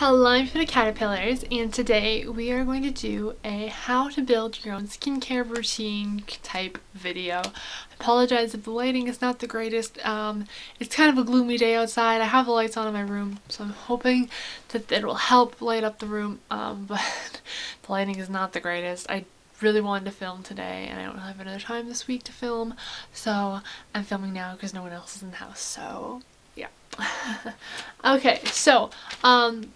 Hello I'm for the caterpillars and today we are going to do a how to build your own skincare routine type video. I apologize if the lighting is not the greatest. Um, it's kind of a gloomy day outside. I have the lights on in my room so I'm hoping that it will help light up the room um, but the lighting is not the greatest. I really wanted to film today and I don't have another time this week to film so I'm filming now because no one else is in the house so yeah okay so um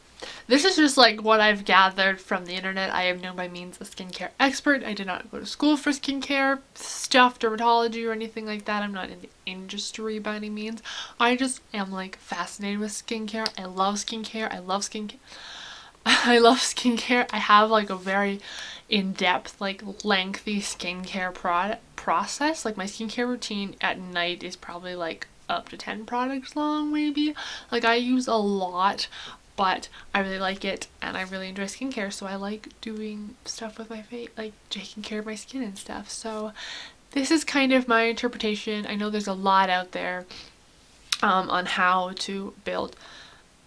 this is just like what I've gathered from the internet. I am no by means a skincare expert. I did not go to school for skincare stuff, dermatology or anything like that. I'm not in the industry by any means. I just am like fascinated with skincare. I love skincare. I love skincare. I love skincare. I have like a very in-depth, like lengthy skincare product process. Like my skincare routine at night is probably like up to 10 products long maybe. Like I use a lot but I really like it and I really enjoy skincare so I like doing stuff with my face like taking care of my skin and stuff. So this is kind of my interpretation. I know there's a lot out there um, on how to build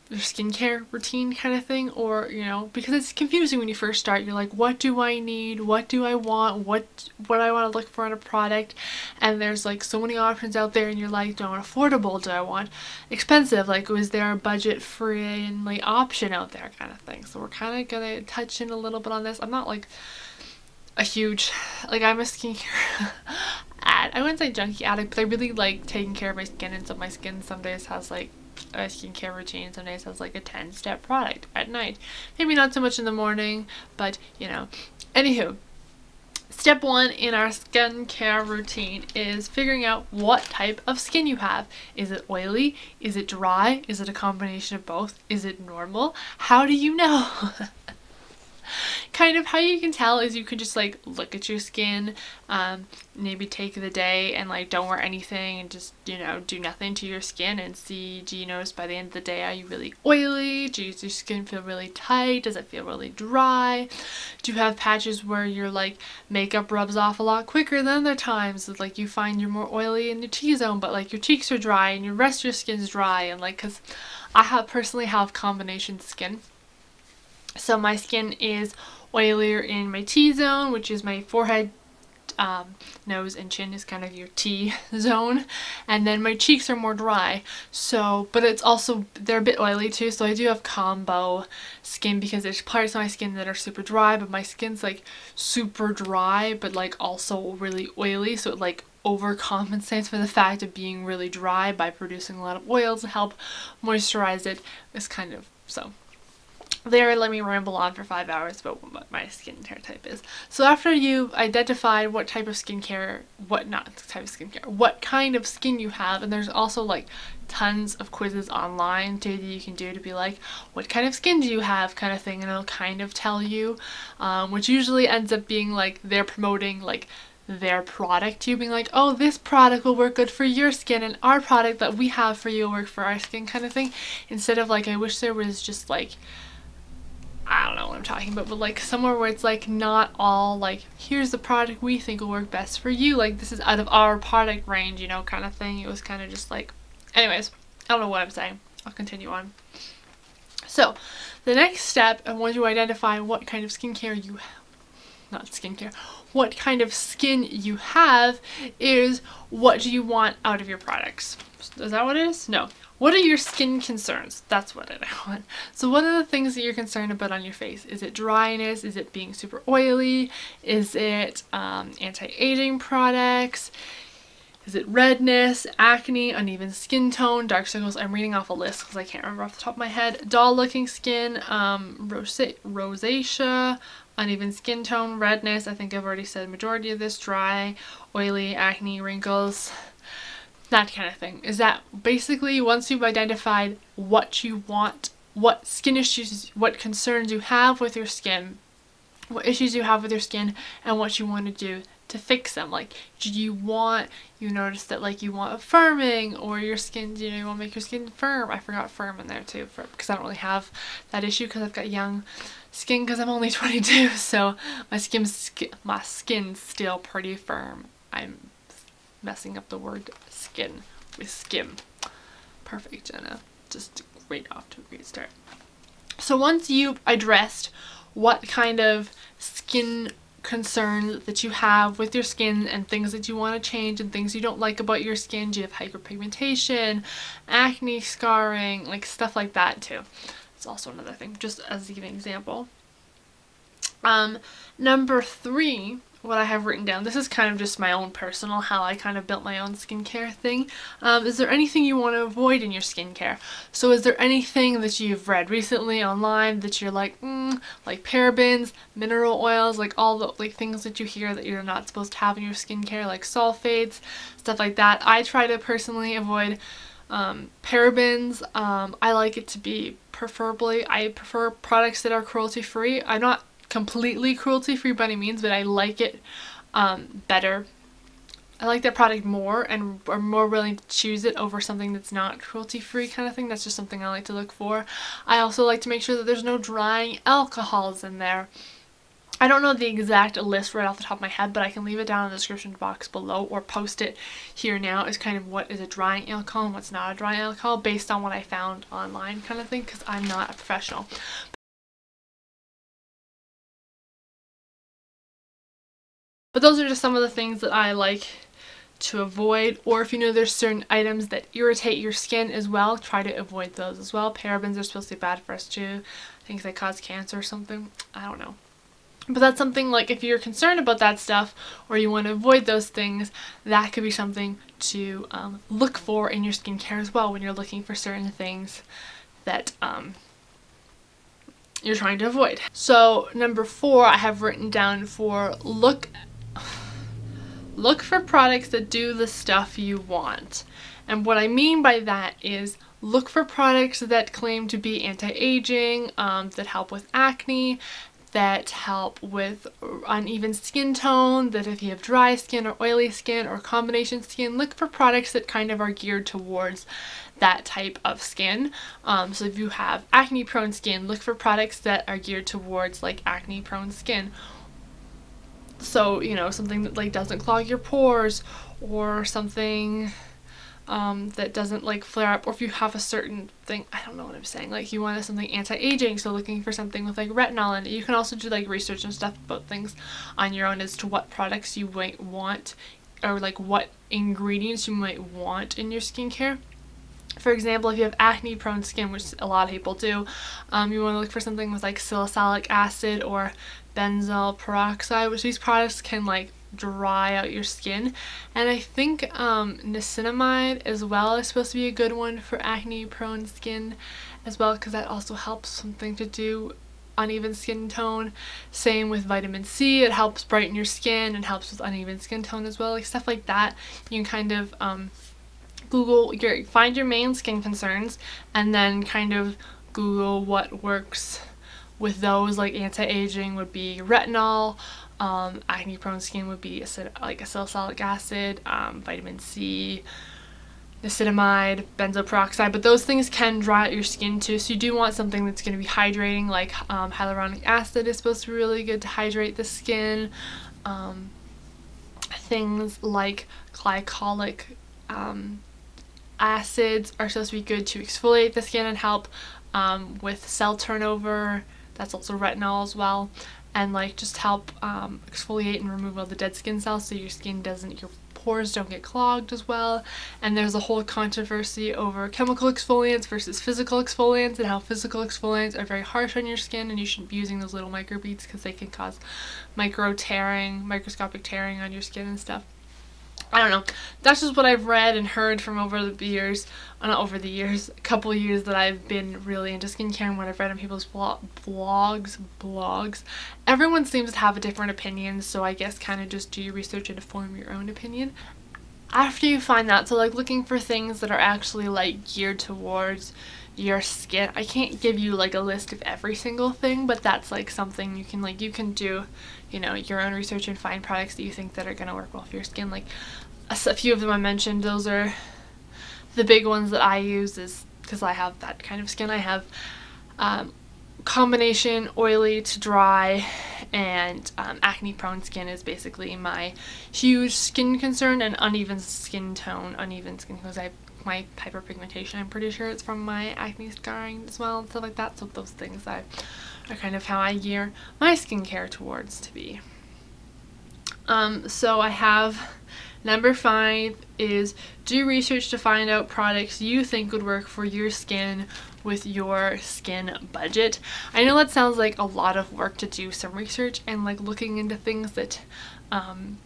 your skincare routine kind of thing or you know because it's confusing when you first start. You're like what do I need? What do I want? What what I want to look for in a product? And there's like so many options out there and you're like do I want affordable do I want? Expensive like was there a budget friendly option out there kind of thing? So we're kind of gonna touch in a little bit on this. I'm not like a huge like I'm a skincare ad I wouldn't say junkie addict but I really like taking care of my skin and so my skin some days has like a skincare routine some days has like a 10 step product at night. Maybe not so much in the morning, but you know. Anywho, Step one in our skincare routine is figuring out what type of skin you have. Is it oily? Is it dry? Is it a combination of both? Is it normal? How do you know? kind of how you can tell is you could just like look at your skin um, maybe take the day and like don't wear anything and just you know do nothing to your skin and see do you notice by the end of the day are you really oily? Does your skin feel really tight? Does it feel really dry? Do you have patches where your like makeup rubs off a lot quicker than other times? Like you find you're more oily in your T-zone but like your cheeks are dry and your rest of your skin's dry and like because I have personally have combination skin. So my skin is oilier in my T-zone, which is my forehead, um, nose, and chin is kind of your T-zone. And then my cheeks are more dry. So, but it's also, they're a bit oily too. So I do have combo skin because there's parts of my skin that are super dry, but my skin's like super dry, but like also really oily. So it like overcompensates for the fact of being really dry by producing a lot of oils to help moisturize it. It's kind of, so there let me ramble on for five hours about what my skincare type is. So after you've identified what type of skincare, what not type of skincare, what kind of skin you have, and there's also like tons of quizzes online too that you can do to be like, what kind of skin do you have kind of thing, and it'll kind of tell you, um, which usually ends up being like they're promoting like their product you being like oh this product will work good for your skin and our product that we have for you will work for our skin kind of thing instead of like I wish there was just like I don't know what I'm talking about, but like somewhere where it's like not all like, here's the product we think will work best for you. Like this is out of our product range, you know, kind of thing. It was kind of just like, anyways, I don't know what I'm saying. I'll continue on. So the next step, and once you identify what kind of skincare you have, not skincare, what kind of skin you have is what do you want out of your products. Is that what it is? No. What are your skin concerns? That's what I want. So what are the things that you're concerned about on your face? Is it dryness? Is it being super oily? Is it um, anti-aging products? Is it redness, acne, uneven skin tone, dark circles? I'm reading off a list because I can't remember off the top of my head. Dull looking skin, um, rosacea, uneven skin tone, redness. I think I've already said majority of this. Dry, oily, acne, wrinkles that kind of thing. Is that basically once you've identified what you want, what skin issues, what concerns you have with your skin, what issues you have with your skin, and what you want to do to fix them. Like, do you want, you notice that like you want a firming or your skin, you know, you want to make your skin firm. I forgot firm in there too because I don't really have that issue because I've got young skin because I'm only 22. So my skin's, my skin's still pretty firm. I'm messing up the word skin with skim. Perfect, Jenna. Just great off to a great start. So once you've addressed what kind of skin concerns that you have with your skin and things that you want to change and things you don't like about your skin. Do you have hyperpigmentation, acne, scarring, like stuff like that too. It's also another thing, just as an example. Um, number three what I have written down. This is kind of just my own personal, how I kind of built my own skincare thing. Um, is there anything you want to avoid in your skincare? So is there anything that you've read recently online that you're like, mm, like parabens, mineral oils, like all the like things that you hear that you're not supposed to have in your skincare, like sulfates, stuff like that. I try to personally avoid um, parabens. Um, I like it to be preferably, I prefer products that are cruelty free. I'm not completely cruelty free by any means, but I like it um, better. I like that product more and are more willing to choose it over something that's not cruelty free kind of thing. That's just something I like to look for. I also like to make sure that there's no drying alcohols in there. I don't know the exact list right off the top of my head, but I can leave it down in the description box below or post it here now is kind of what is a drying alcohol and what's not a drying alcohol based on what I found online kind of thing because I'm not a professional. But those are just some of the things that I like to avoid. Or if you know there's certain items that irritate your skin as well try to avoid those as well. Parabens are supposed to be bad for us too. I think they cause cancer or something. I don't know. But that's something like if you're concerned about that stuff or you want to avoid those things that could be something to um, look for in your skincare as well when you're looking for certain things that um, you're trying to avoid. So number four I have written down for look look for products that do the stuff you want. And what I mean by that is look for products that claim to be anti-aging, um, that help with acne, that help with uneven skin tone, that if you have dry skin or oily skin or combination skin, look for products that kind of are geared towards that type of skin. Um, so if you have acne prone skin, look for products that are geared towards like acne prone skin so you know something that like doesn't clog your pores or something um, that doesn't like flare up or if you have a certain thing I don't know what I'm saying like you want something anti-aging so looking for something with like retinol in it. You can also do like research and stuff about things on your own as to what products you might want or like what ingredients you might want in your skincare for example, if you have acne prone skin, which a lot of people do, um, you want to look for something with like salicylic acid or benzoyl peroxide, which these products can like dry out your skin. And I think um, as well is supposed to be a good one for acne prone skin as well because that also helps something to do uneven skin tone. Same with vitamin C, it helps brighten your skin and helps with uneven skin tone as well. Like stuff like that, you can kind of um, Google your find your main skin concerns and then kind of Google what works with those like anti-aging would be retinol, um, acne prone skin would be acid, like salicylic acid, um, vitamin C, niacinamide, benzoyl peroxide, but those things can dry out your skin too, so you do want something that's going to be hydrating, like um, hyaluronic acid is supposed to be really good to hydrate the skin. Um, things like glycolic um, acids are supposed to be good to exfoliate the skin and help um, with cell turnover. That's also retinol as well. And like just help um, exfoliate and remove all the dead skin cells so your skin doesn't, your pores don't get clogged as well. And there's a whole controversy over chemical exfoliants versus physical exfoliants and how physical exfoliants are very harsh on your skin and you shouldn't be using those little microbeads because they can cause micro tearing, microscopic tearing on your skin and stuff. I don't know. That's just what I've read and heard from over the years, uh, not over the years, a couple years that I've been really into skincare and what I've read on people's blogs, blogs. Everyone seems to have a different opinion, so I guess kind of just do your research and form your own opinion. After you find that, so like looking for things that are actually like geared towards your skin. I can't give you like a list of every single thing, but that's like something you can like you can do you know, your own research and find products that you think that are going to work well for your skin. Like a, few of them I mentioned, those are the big ones that I use is because I have that kind of skin. I have um, combination oily to dry and um, acne prone skin is basically my huge skin concern and uneven skin tone, uneven skin because I have my hyperpigmentation. I'm pretty sure it's from my acne scarring as well and stuff like that. So those things I are kind of how I gear my skincare towards to be. Um, so I have number five is do research to find out products you think would work for your skin with your skin budget. I know that sounds like a lot of work to do some research and like looking into things that um,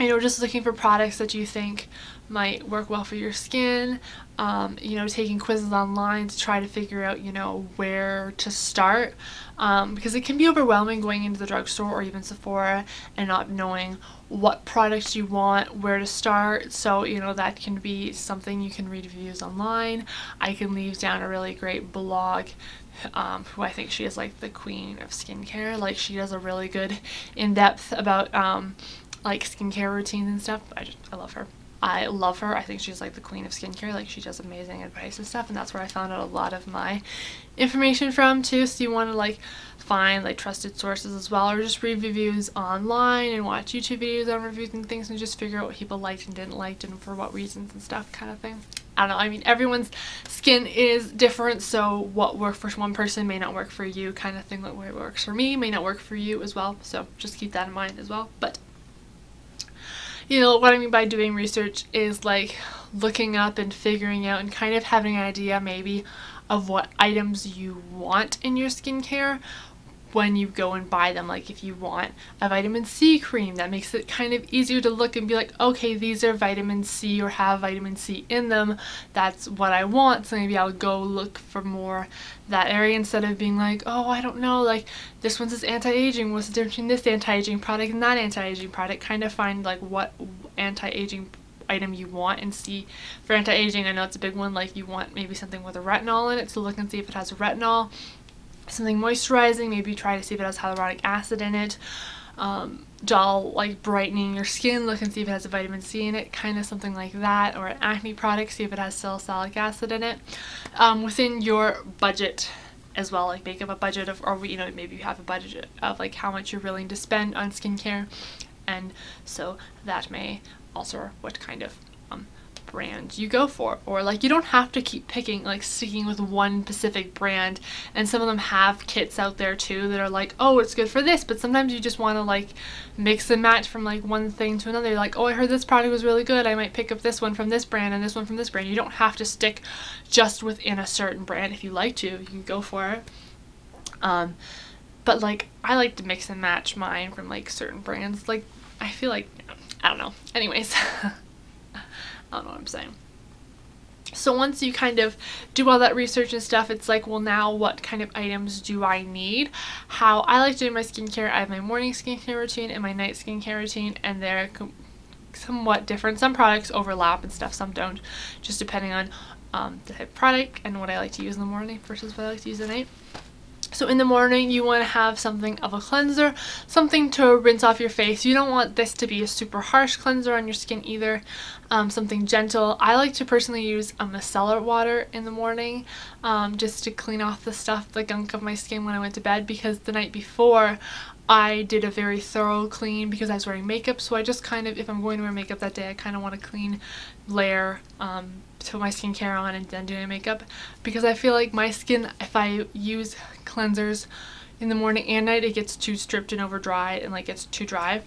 you know, just looking for products that you think might work well for your skin, um, you know, taking quizzes online to try to figure out, you know, where to start. Um, because it can be overwhelming going into the drugstore or even Sephora and not knowing what products you want, where to start. So, you know, that can be something you can read reviews online. I can leave down a really great blog um, who I think she is like the queen of skincare. Like she does a really good in-depth about um, like skincare routines and stuff. I just I love her. I love her. I think she's like the queen of skincare. Like she does amazing advice and stuff, and that's where I found out a lot of my information from too. So you want to like find like trusted sources as well, or just read reviews online and watch YouTube videos on reviews and things, and just figure out what people liked and didn't like and for what reasons and stuff, kind of thing. I don't know. I mean, everyone's skin is different, so what works for one person may not work for you, kind of thing. Like what works for me may not work for you as well. So just keep that in mind as well. But you know, what I mean by doing research is like looking up and figuring out and kind of having an idea maybe of what items you want in your skincare when you go and buy them. Like if you want a vitamin C cream, that makes it kind of easier to look and be like, okay, these are vitamin C or have vitamin C in them. That's what I want. So maybe I'll go look for more that area instead of being like, oh, I don't know, like this one says anti-aging. What's the difference between this anti-aging product and that anti-aging product? Kind of find like what anti-aging item you want and see for anti-aging I know it's a big one like you want maybe something with a retinol in it so look and see if it has a retinol something moisturizing, maybe try to see if it has hyaluronic acid in it. Um, gel like brightening your skin, look and see if it has a vitamin C in it, kind of something like that, or an acne product, see if it has salicylic acid in it. Um, within your budget as well, like make up a budget of, or you know, maybe you have a budget of like how much you're willing to spend on skincare, and so that may alter what kind of brand. You go for or like you don't have to keep picking like sticking with one specific brand. And some of them have kits out there too that are like oh it's good for this but sometimes you just want to like mix and match from like one thing to another. You're like oh I heard this product was really good. I might pick up this one from this brand and this one from this brand. You don't have to stick just within a certain brand. If you like to you can go for it. Um but like I like to mix and match mine from like certain brands. Like I feel like I don't know. Anyways I don't know what I'm saying. So once you kind of do all that research and stuff, it's like, well, now what kind of items do I need? How I like doing my skincare, I have my morning skincare routine and my night skincare routine, and they're somewhat different. Some products overlap and stuff, some don't, just depending on um, the type of product and what I like to use in the morning versus what I like to use at night. So in the morning you want to have something of a cleanser, something to rinse off your face. You don't want this to be a super harsh cleanser on your skin either, um, something gentle. I like to personally use a micellar water in the morning um, just to clean off the stuff, the gunk of my skin when I went to bed because the night before I did a very thorough clean because I was wearing makeup so I just kind of, if I'm going to wear makeup that day, I kind of want a clean layer um, to put my skincare on and then doing makeup because I feel like my skin, if I use cleansers in the morning and night it gets too stripped and over dry and like it's too dry.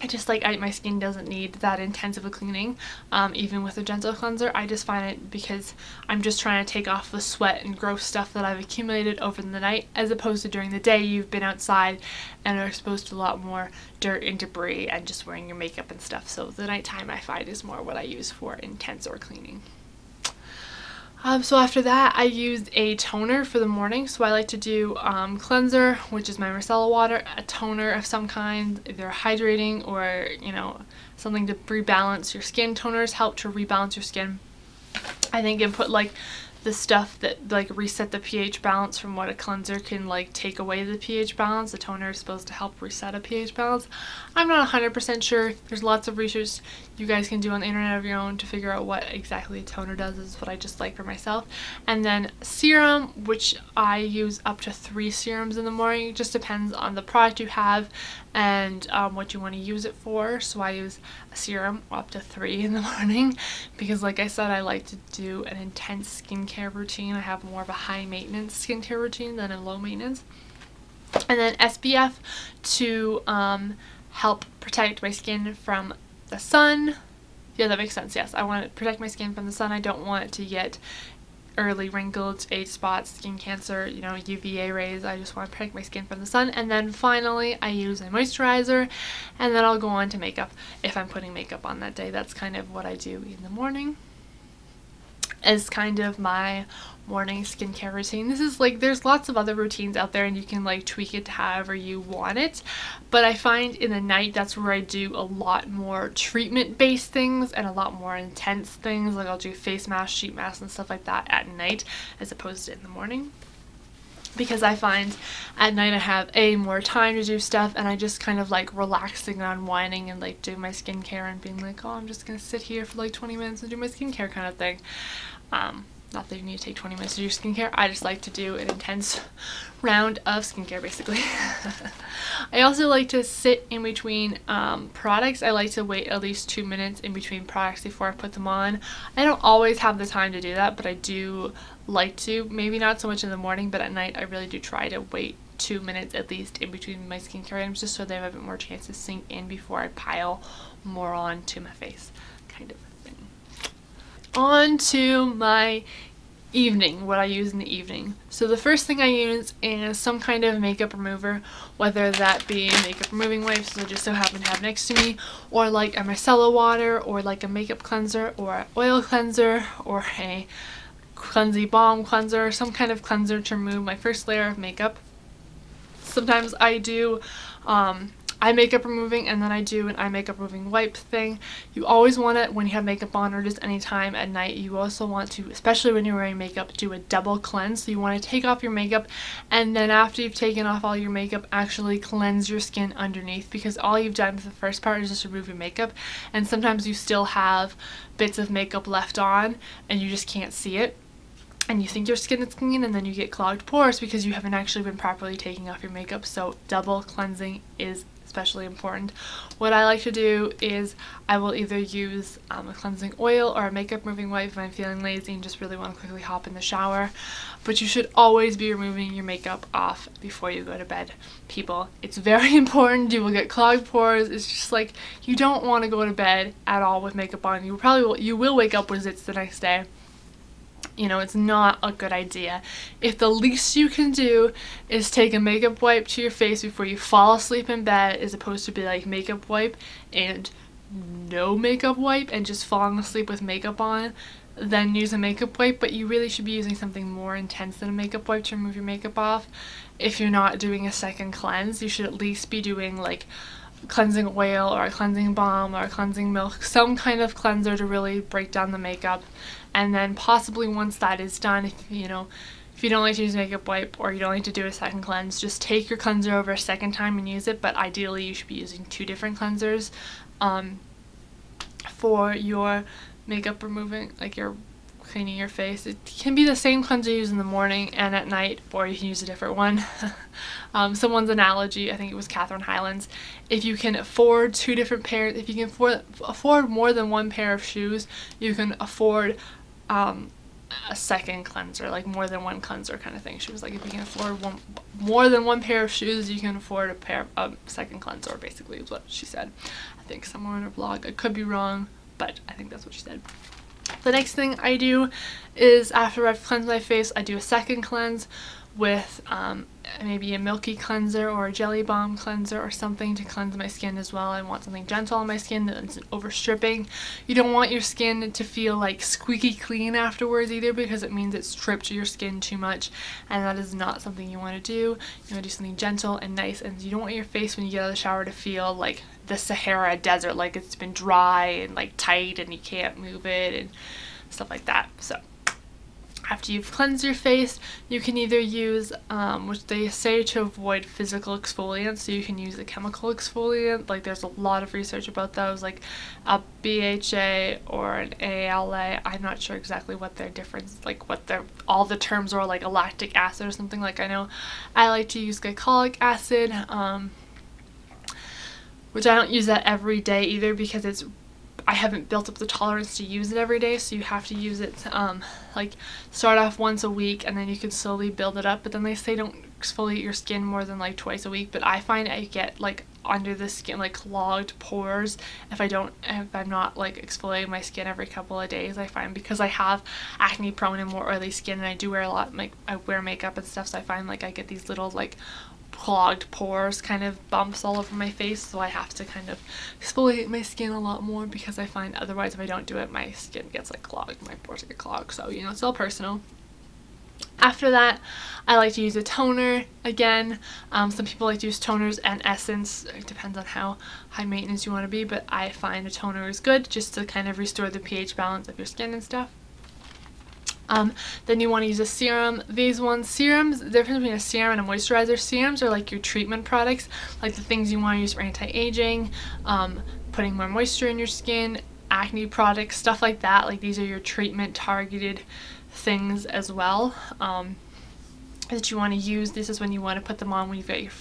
I just like I, my skin doesn't need that intense of a cleaning um, even with a gentle cleanser I just find it because I'm just trying to take off the sweat and gross stuff that I've accumulated over the night as opposed to during the day you've been outside and are exposed to a lot more dirt and debris and just wearing your makeup and stuff so the nighttime I find is more what I use for intense or cleaning. Um, so after that, I used a toner for the morning. So I like to do um, cleanser, which is my micellar water, a toner of some kind, either hydrating or, you know, something to rebalance your skin. Toners help to rebalance your skin. I think and put like the stuff that like reset the pH balance from what a cleanser can like take away the pH balance. The toner is supposed to help reset a pH balance. I'm not 100% sure. There's lots of research you guys can do on the internet of your own to figure out what exactly a toner does is what I just like for myself. And then serum, which I use up to three serums in the morning. It just depends on the product you have and um, what you want to use it for. So I use a serum up to three in the morning because like I said, I like to do an intense skincare routine. I have more of a high maintenance skincare routine than a low maintenance. And then SPF to um, help protect my skin from the sun. Yeah, that makes sense. Yes, I want to protect my skin from the sun. I don't want it to get early wrinkles, age spots, skin cancer, you know, UVA rays. I just want to protect my skin from the sun. And then finally, I use a moisturizer and then I'll go on to makeup if I'm putting makeup on that day. That's kind of what I do in the morning as kind of my morning skincare routine. This is like, there's lots of other routines out there and you can like tweak it to however you want it. But I find in the night that's where I do a lot more treatment based things and a lot more intense things. Like I'll do face masks, sheet masks and stuff like that at night as opposed to in the morning because I find at night I have a more time to do stuff and I just kind of like relaxing and unwinding and like doing my skincare and being like oh I'm just gonna sit here for like 20 minutes and do my skincare kind of thing um, not that you need to take 20 minutes to do skincare I just like to do an intense round of skincare basically I also like to sit in between um, products I like to wait at least two minutes in between products before I put them on I don't always have the time to do that but I do like to. Maybe not so much in the morning, but at night I really do try to wait two minutes at least in between my skincare items just so they have a bit more chance to sink in before I pile more on to my face kind of. On to my evening, what I use in the evening. So the first thing I use is some kind of makeup remover, whether that be makeup removing wipes, that I just so happen to have next to me, or like a micellar water, or like a makeup cleanser, or an oil cleanser, or a cleansing balm cleanser, some kind of cleanser to remove my first layer of makeup. Sometimes I do um, eye makeup removing and then I do an eye makeup removing wipe thing. You always want it when you have makeup on or just any time at night. You also want to, especially when you're wearing makeup, do a double cleanse. So you want to take off your makeup and then after you've taken off all your makeup, actually cleanse your skin underneath because all you've done with the first part is just remove your makeup and sometimes you still have bits of makeup left on and you just can't see it and you think your skin is clean and then you get clogged pores because you haven't actually been properly taking off your makeup so double cleansing is especially important. What I like to do is I will either use um, a cleansing oil or a makeup removing wipe if I'm feeling lazy and just really want to quickly hop in the shower. But you should always be removing your makeup off before you go to bed, people. It's very important. You will get clogged pores. It's just like you don't want to go to bed at all with makeup on. You probably will, you will wake up with zits the next day you know, it's not a good idea. If the least you can do is take a makeup wipe to your face before you fall asleep in bed as opposed to be like makeup wipe and no makeup wipe and just falling asleep with makeup on, then use a makeup wipe, but you really should be using something more intense than a makeup wipe to remove your makeup off. If you're not doing a second cleanse, you should at least be doing like cleansing oil or a cleansing balm or a cleansing milk, some kind of cleanser to really break down the makeup. And then possibly once that is done, if you know, if you don't like to use makeup wipe or you don't like to do a second cleanse, just take your cleanser over a second time and use it. But ideally, you should be using two different cleansers um, for your makeup removing, like your cleaning your face. It can be the same cleanser you use in the morning and at night, or you can use a different one. um, someone's analogy, I think it was Caroline Hirons, if you can afford two different pairs, if you can afford, afford more than one pair of shoes, you can afford um, a second cleanser, like more than one cleanser kind of thing. She was like, if you can afford one more than one pair of shoes, you can afford a pair of um, second cleanser, basically is what she said. I think somewhere in her blog. I could be wrong, but I think that's what she said. The next thing I do is after I've cleansed my face, I do a second cleanse with um, maybe a milky cleanser or a jelly balm cleanser or something to cleanse my skin as well. I want something gentle on my skin that isn't overstripping. You don't want your skin to feel like squeaky clean afterwards either because it means it stripped your skin too much and that is not something you want to do. You want to do something gentle and nice and you don't want your face when you get out of the shower to feel like the Sahara desert like it's been dry and like tight and you can't move it and stuff like that. So after you've cleansed your face, you can either use, um, which they say to avoid physical exfoliants, so you can use a chemical exfoliant. Like there's a lot of research about those, like a BHA or an AHA. I'm not sure exactly what their difference, like what their all the terms are, like a lactic acid or something. Like I know I like to use glycolic acid, um, which I don't use that every day either because it's I haven't built up the tolerance to use it every day, so you have to use it um, like start off once a week and then you can slowly build it up. But then they say don't exfoliate your skin more than like twice a week. But I find I get like under the skin like clogged pores if I don't if I'm not like exfoliating my skin every couple of days I find because I have acne prone and more oily skin and I do wear a lot like I wear makeup and stuff so I find like I get these little like clogged pores kind of bumps all over my face so I have to kind of exfoliate my skin a lot more because I find otherwise if I don't do it my skin gets like clogged my pores get clogged. So you know it's all personal. After that I like to use a toner again. Um, some people like to use toners and essence. It depends on how high maintenance you want to be but I find a toner is good just to kind of restore the pH balance of your skin and stuff um, then you want to use a serum. These ones, serums, the difference between a serum and a moisturizer, serums are like your treatment products, like the things you want to use for anti-aging, um, putting more moisture in your skin, acne products, stuff like that. Like these are your treatment targeted things as well um, that you want to use. This is when you want to put them on when you've got your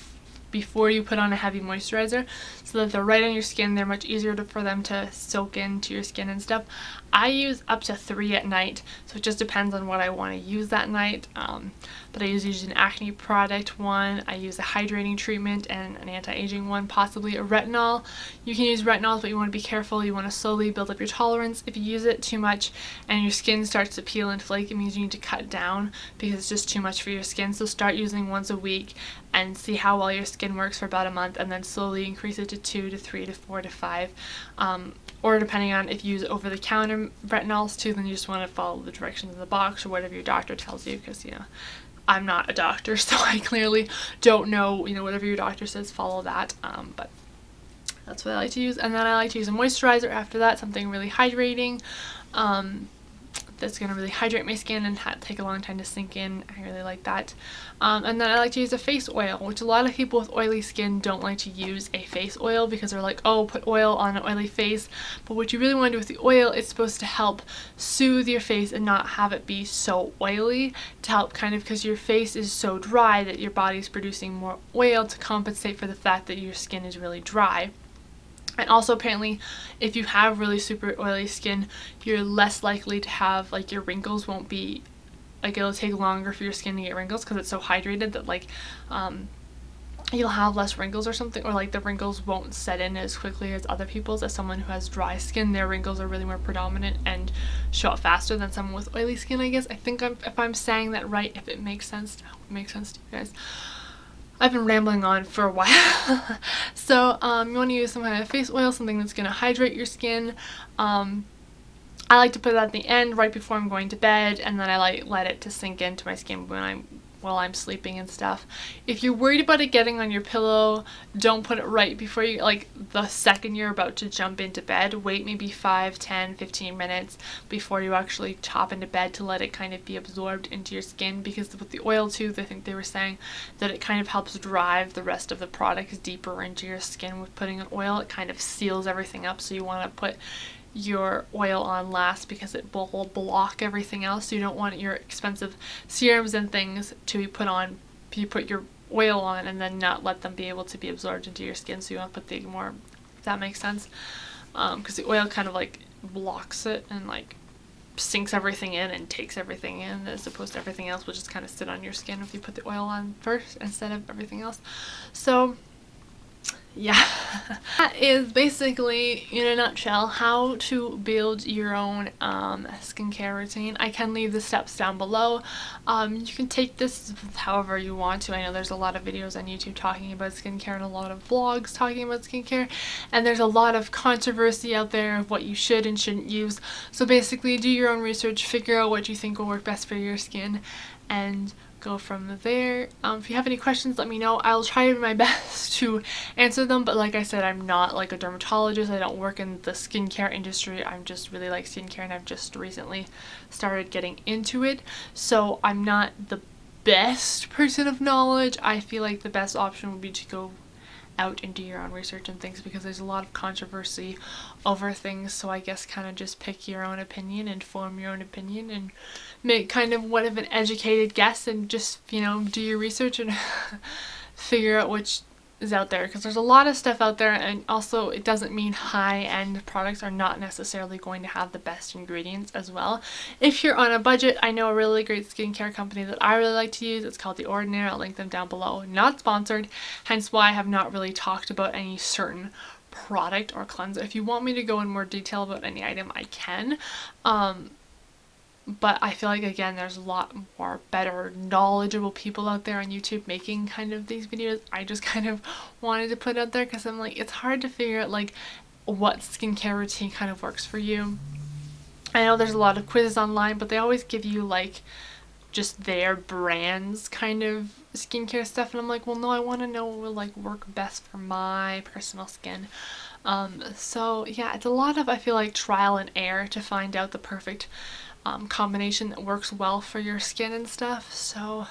before you put on a heavy moisturizer so that they're right on your skin. They're much easier to, for them to soak into your skin and stuff. I use up to three at night, so it just depends on what I want to use that night. Um, but I use usually an acne product one. I use a hydrating treatment and an anti-aging one, possibly a retinol. You can use retinols, but you want to be careful. You want to slowly build up your tolerance. If you use it too much and your skin starts to peel and flake, it means you need to cut down because it's just too much for your skin. So start using once a week and see how well your skin works for about a month and then slowly increase it to two to three to four to five. Um, or depending on if you use over-the-counter retinols too, then you just want to follow the directions in the box or whatever your doctor tells you because, you know, I'm not a doctor, so I clearly don't know, you know, whatever your doctor says, follow that. Um, but that's what I like to use. And then I like to use a moisturizer after that, something really hydrating. Um, that's going to really hydrate my skin and take a long time to sink in. I really like that. Um, and then I like to use a face oil, which a lot of people with oily skin don't like to use a face oil because they're like, oh, put oil on an oily face. But what you really want to do with the oil, it's supposed to help soothe your face and not have it be so oily to help kind of because your face is so dry that your body's producing more oil to compensate for the fact that your skin is really dry. And also apparently if you have really super oily skin, you're less likely to have like your wrinkles won't be like it'll take longer for your skin to get wrinkles because it's so hydrated that like um, you'll have less wrinkles or something or like the wrinkles won't set in as quickly as other people's. As someone who has dry skin their wrinkles are really more predominant and show up faster than someone with oily skin I guess. I think I'm, if I'm saying that right if it makes sense it makes sense to you guys I've been rambling on for a while. so um, you want to use some kind of face oil, something that's going to hydrate your skin. Um, I like to put that at the end right before I'm going to bed and then I like let it to sink into my skin when I'm while I'm sleeping and stuff. If you're worried about it getting on your pillow, don't put it right before you, like the second you're about to jump into bed. Wait maybe 5, 10, 15 minutes before you actually top into bed to let it kind of be absorbed into your skin because with the oil too, I think they were saying that it kind of helps drive the rest of the products deeper into your skin with putting an oil. It kind of seals everything up so you want to put your oil on last because it will block everything else. You don't want your expensive serums and things to be put on, you put your oil on and then not let them be able to be absorbed into your skin. So you want to put the more, if that makes sense. Because um, the oil kind of like blocks it and like sinks everything in and takes everything in as opposed to everything else will just kind of sit on your skin if you put the oil on first instead of everything else. So yeah. That is basically in a nutshell how to build your own um, skincare routine. I can leave the steps down below. Um, you can take this however you want to. I know there's a lot of videos on YouTube talking about skincare and a lot of vlogs talking about skincare. And there's a lot of controversy out there of what you should and shouldn't use. So basically do your own research figure out what you think will work best for your skin. And go from there. Um, if you have any questions, let me know. I'll try my best to answer them, but like I said, I'm not like a dermatologist. I don't work in the skincare industry. I'm just really like skincare and I've just recently started getting into it. So I'm not the best person of knowledge. I feel like the best option would be to go out and do your own research and things because there's a lot of controversy over things. So I guess kind of just pick your own opinion and form your own opinion and make kind of one of an educated guess and just you know do your research and figure out which is out there because there's a lot of stuff out there and also it doesn't mean high-end products are not necessarily going to have the best ingredients as well. If you're on a budget, I know a really great skincare company that I really like to use. It's called The Ordinary. I'll link them down below. Not sponsored, hence why I have not really talked about any certain product or cleanser. If you want me to go in more detail about any item, I can. Um, but I feel like again there's a lot more better knowledgeable people out there on YouTube making kind of these videos. I just kind of wanted to put out there because I'm like it's hard to figure out like what skincare routine kind of works for you. I know there's a lot of quizzes online but they always give you like just their brands kind of skincare stuff and I'm like well no I want to know what will like work best for my personal skin. Um, so yeah it's a lot of I feel like trial and error to find out the perfect um, combination that works well for your skin and stuff. So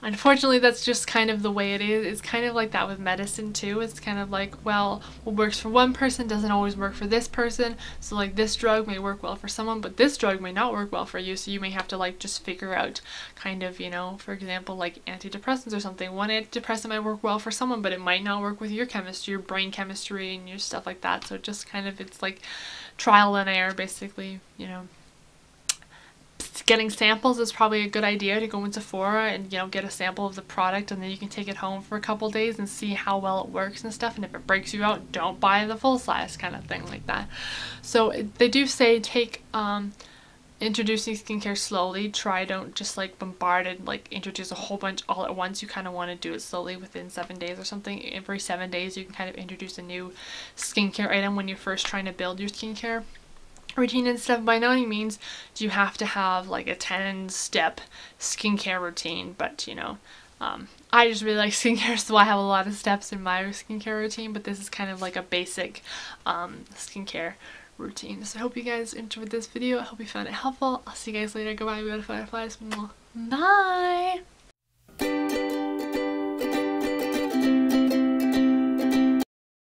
unfortunately that's just kind of the way it is. It's kind of like that with medicine too. It's kind of like, well, what works for one person doesn't always work for this person. So like this drug may work well for someone, but this drug may not work well for you. So you may have to like just figure out kind of, you know, for example, like antidepressants or something. One antidepressant might work well for someone, but it might not work with your chemistry, your brain chemistry and your stuff like that. So just kind of, it's like trial and error basically, you know getting samples is probably a good idea to go into Sephora and you know get a sample of the product and then you can take it home for a couple days and see how well it works and stuff and if it breaks you out don't buy the full size kind of thing like that. So they do say take um, introducing skincare slowly try don't just like bombard and like introduce a whole bunch all at once. You kind of want to do it slowly within seven days or something. Every seven days you can kind of introduce a new skincare item when you're first trying to build your skincare routine and stuff by no means do you have to have like a 10 step skincare routine but you know um, I just really like skincare so I have a lot of steps in my skincare routine but this is kind of like a basic um, skincare routine. So I hope you guys enjoyed this video. I hope you found it helpful. I'll see you guys later. Goodbye beautiful butterflies. Bye